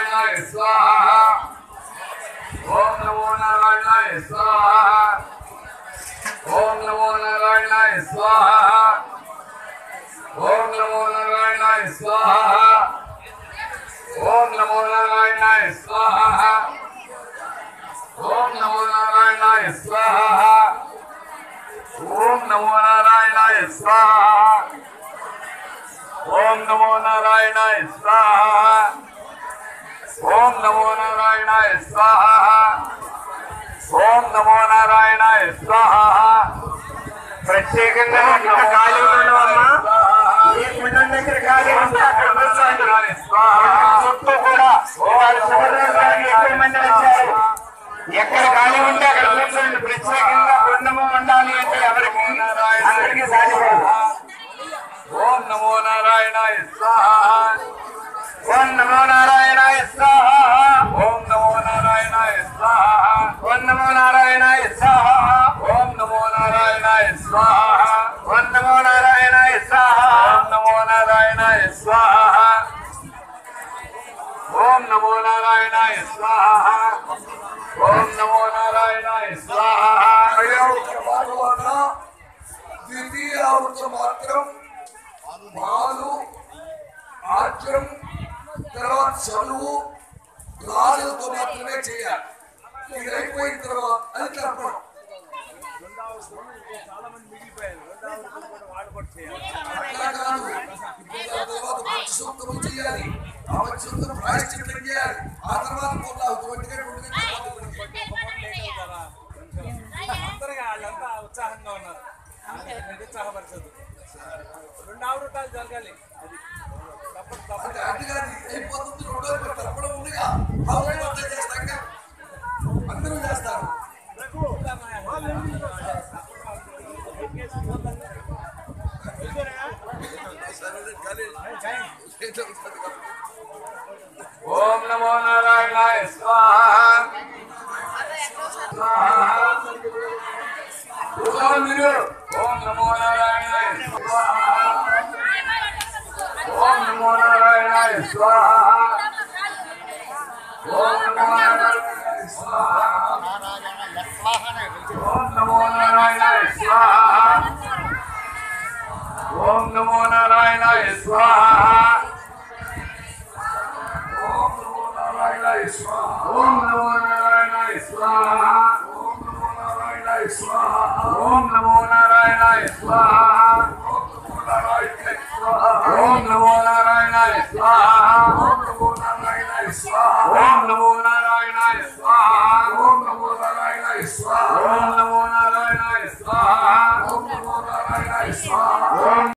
नारायणाय स्वाहा ओम नमो ओम नमो नारायणाय स्वाहा ओम नमो नारायणाय स्वाहा ఓం నమో నారాయణాయ స్వాహ. ఓం నమో నారాయణాయ స్వాహ. ప్రత్యేకంగా ఇక్కడ ఖాళీ ఉండవమ్మా ఏ గుండం దగ్గర ఖాళీ ఉంటే అక్కడ కూర్చోండి చుట్టూ కూడా ఇవాళ శుభ్రంగా ఎక్కువ మంది వచ్చారు ఎక్కడ ఖాళీ ఉంటే అక్కడ కూర్చోండి. ప్రత్యేకంగా గుండము ఉండాలి అంటే ఎవరికి? అందరికీ సాధ్యపడదు ఓం నమో నారాయణాయ స్వాహ. नारायणाय स्वाहा ओम नमो नारायणाय स्वाहा భాగవన ద్వితీయావృత మాత్రం మాలు ఆజ్యం తర్వాత చదువు రాళ్ళతో మాత్రమే చేయాలి ఇది అయిపోయిన తర్వాత అది తర్పణం అట్లా కాదు తర్వాత పంచసూత్రం చేయాలి ఆ పంచసూత్రం ప్రాయశ్చిత్తం చేయాలి వాళ్ళంతా ఉత్సాహంగా ఉన్నారు నిరుత్సాహపరచదు రెండు ఆవృతాలు జరగాలి అది తప్పదు తప్పదు ओम नमो नारायण स्वाहा। ओम नमो नारायण स्वाहा। ओम नमो नारायण स्वाहा। ओम नमो नारायण स्वाहा। ओम नमो नारायण स्वाहा। ओम नमो स्वाहा। ఓం నమో నారాయణాయ స్వాహ ఓం నమో నారాయణాయ స్వాహ ఓం నమో నారాయణాయ స్వాహ ఓం నమో నారాయణాయ స్వాహ ఓం నమో నారాయణాయ స్వాహ ఓం నమో నారాయణాయ స్వాహ ఓం నమో నారాయణాయ స్వాహ ఓం నమో నారాయణాయ స్వాహ ఓం నమో నారాయణాయ స్వాహ ఓం